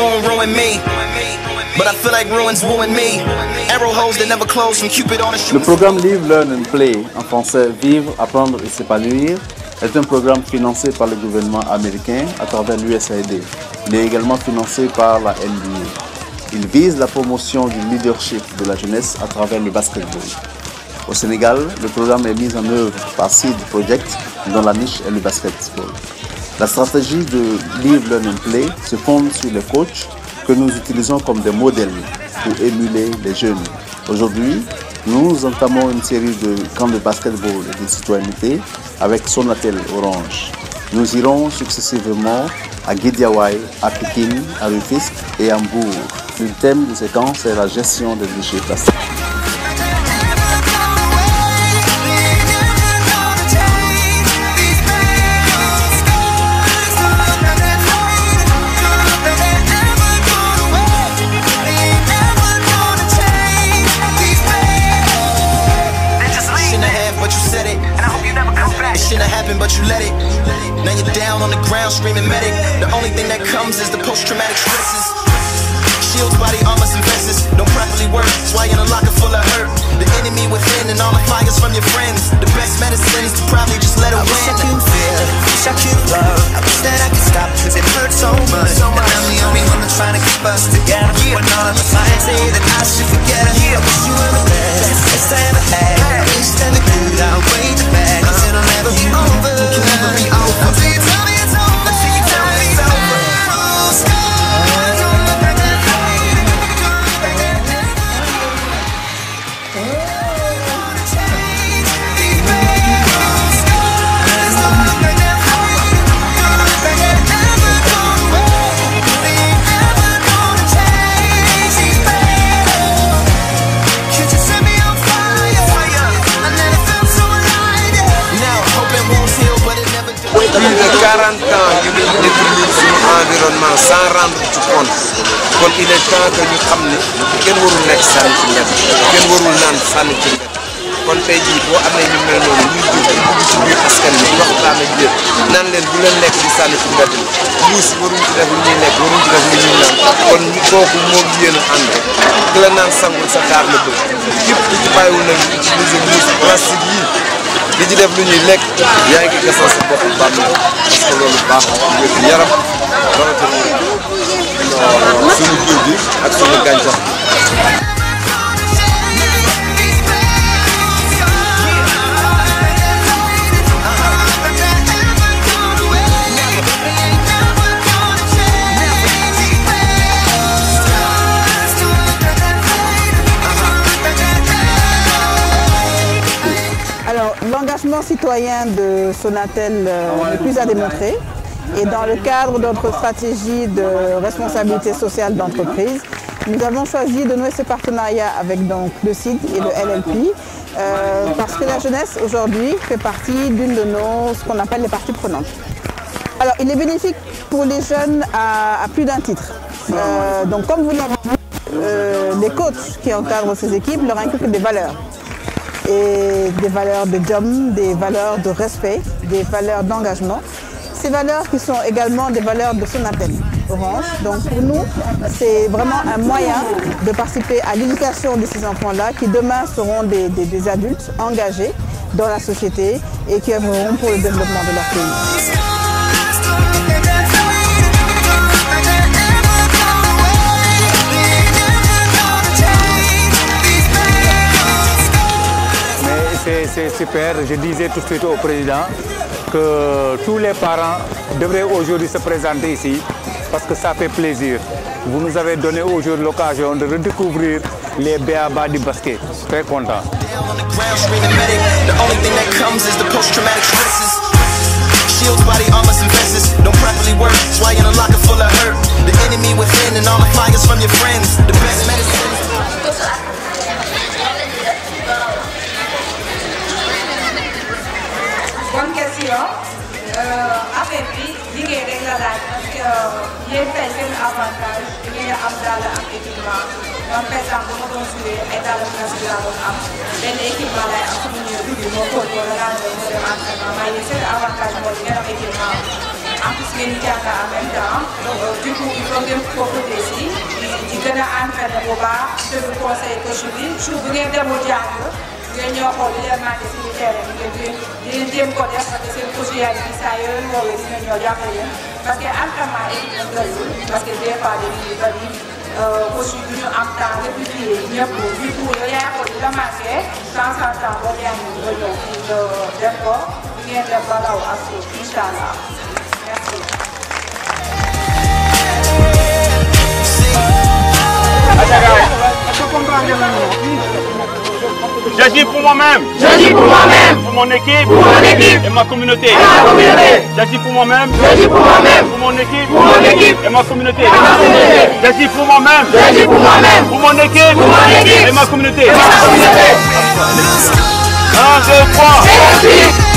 ruin me. But I feel like ruins me. Arrow holes that never close from Cupid on a Le programme Live, Learn and Play, en français Vivre, Apprendre et S'épanouir, est un programme financé par le gouvernement américain à travers l'USAID. Il est également financé par la NBA. Il vise la promotion du leadership de la jeunesse à travers le basketball. Au Sénégal, le programme est mis en œuvre par Seed Project, dont la niche est le basketball. La stratégie de Live, Learn and Play se fonde sur les coachs que nous utilisons comme des modèles pour émuler les jeunes. Aujourd'hui, nous entamons une série de camps de basketball et de citoyenneté avec Sonatel Orange. Nous irons successivement à Guédiawaye, à Pékin, à Rufisque et à Hambourg. Le thème de ces camps, c'est la gestion des déchets plastiques. Screaming medic. The only thing that comes is the post-traumatic stresses. Shields, body armor, and vests don't properly work. That's why you're in a locker full of hurt. The enemy within and all the fires from your friends. The best medicine is to probably just let it I wish I could feel, wish I could love I wish that I could stop cause it hurts so much And I'm the only one that's trying to keep us together Yeah. When all of my friends say that I should forget her I wish you were the best, best I ever had environnement sans rendre ci compte. Kon il est temps que ñu xam ne kenn warul nekk sànni ci mbedd kenn warul naan sànni ci ñu mel noonu ñuy jóg di dugg leen bu leen lekk di sànni ci mbedd mi. Muus yi waruñ ci def lu ñuy lekk waruñ ci def lu ñuy naan. Kon ñu kooku moom yéen a ànd la naan sangul sa kaar la bëgg. Képp ku ci bàyyiwul nag ci def lu ñuy lekk yaa ngi gasal sa bopp bàmmeel parce que loolu baaxul yaram citoyen de Sonatel euh, n'est plus à démontrer. Et dans le cadre de notre stratégie de responsabilité sociale d'entreprise, nous avons choisi de nouer ce partenariat avec donc, le CID et le LLP euh, parce que la jeunesse aujourd'hui fait partie d'une de nos, ce qu'on appelle les parties prenantes. Alors, il est bénéfique pour les jeunes à, à plus d'un titre. Euh, donc, comme vous l'avez vu, euh, les coachs qui encadrent ces équipes leur inculquent des valeurs des valeurs de job, des valeurs de respect, des valeurs d'engagement. Ces valeurs qui sont également des valeurs de Sonatel Orange. Donc pour nous, c'est vraiment un moyen de participer à l'éducation de ces enfants-là qui demain seront des, des- des adultes engagés dans la société et qui œuvreront pour le développement de leur pays. C'est- super. Je disais tout de suite au président que tous les parents devraient aujourd'hui se présenter ici parce que ça fait plaisir. Vous nous avez donné aujourd'hui l'occasion de redécouvrir les béabas du basket. Très content. Body don't properly work. Yéen tey seen avantage ngeen am dàll am équipement. Man par exemple bu ma doon joué ay dàll classique laa am. Benn équipement am sama ñëw dugg moo ko wala laa doon ma dem entraînement. Waaye yéen seen avantage mooy am équipement. En plus ngeen di jàng en même temps. Du coup il faut ngeen profité si di gën a entraîné bu baax bi. Jour bu ngeen demul jàng ngeen ñëw xool li leen manqué si terrain bi ngeen di di leen jéem ko def parce que seen coach yaa ngi saa yooyu woowee dina ñëw jàppale leen parce que entraînement équipe la doyul parce que des fois dañuy bari coach yi du ñu am. J'agis pour moi-même. J'agis pour moi-même. Pour mon équipe. Pour mon équipe. Et ma communauté. Et ma communauté. J'agis pour moi-même. J'agis pour moi-même. Pour mon équipe. Pour mon équipe. Et ma communauté. Et ma communauté. J'agis pour moi-même. J'agis pour moi-même. Pour mon équipe. Pour mon équipe. Et ma communauté. Et ma communauté. Un, deux, trois.